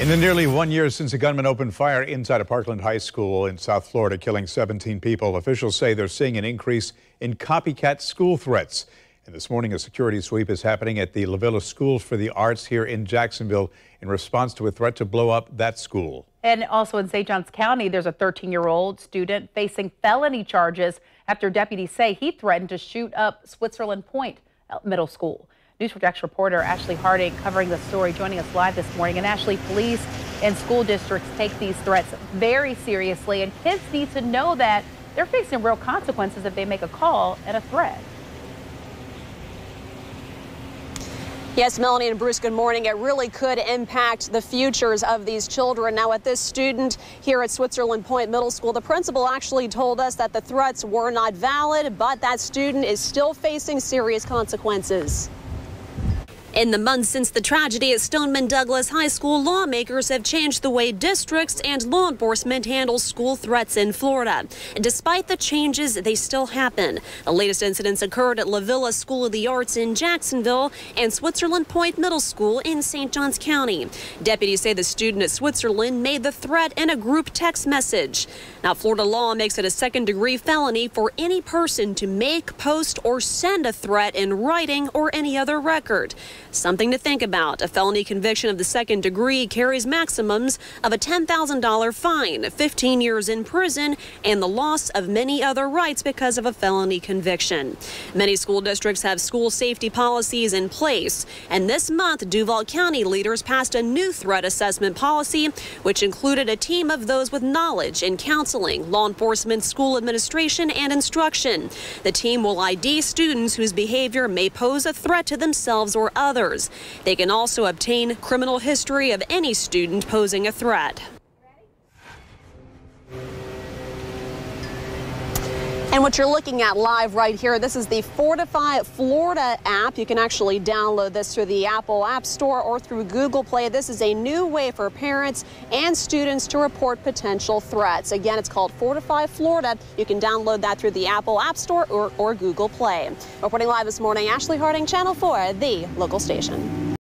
In the nearly one year since a gunman opened fire inside a Parkland High School in South Florida, killing 17 people, officials say they're seeing an increase in copycat school threats. And this morning, a security sweep is happening at the La Villa School for the Arts here in Jacksonville in response to a threat to blow up that school. And also in St. Johns County, there's a 13 year old student facing felony charges after deputies say he threatened to shoot up Switzerland Point Middle School. News4JAX reporter Ashley Harding covering the story, joining us live this morning. And Ashley, police and school districts take these threats very seriously, and kids need to know that they're facing real consequences if they make a call and a threat. Yes, Melanie and Bruce, good morning. It really could impact the futures of these children. Now, at this student here at Switzerland Point Middle School, the principal actually told us that the threats were not valid, but that student is still facing serious consequences. In the months since the tragedy at Stoneman Douglas High School, lawmakers have changed the way districts and law enforcement handle school threats in Florida. And despite the changes, they still happen. The latest incidents occurred at La Villa School of the Arts in Jacksonville and Switzerland Point Middle School in St. Johns County. Deputies say the student at Switzerland made the threat in a group text message. Now, Florida law makes it a second degree felony for any person to make, post, or send a threat in writing or any other record. Something to think about. A felony conviction of the second degree carries maximums of a $10,000 fine, 15 years in prison, and the loss of many other rights because of a felony conviction. Many school districts have school safety policies in place, and this month, Duval County leaders passed a new threat assessment policy, which included a team of those with knowledge in counseling, law enforcement, school administration, and instruction. The team will ID students whose behavior may pose a threat to themselves or others others. They can also obtain criminal history of any student posing a threat. And what you're looking at live right here, this is the Fortify Florida app. You can actually download this through the Apple App Store or through Google Play. This is a new way for parents and students to report potential threats. Again, it's called Fortify Florida. You can download that through the Apple App Store or, or Google Play. Reporting live this morning, Ashley Harding, Channel 4, the local station.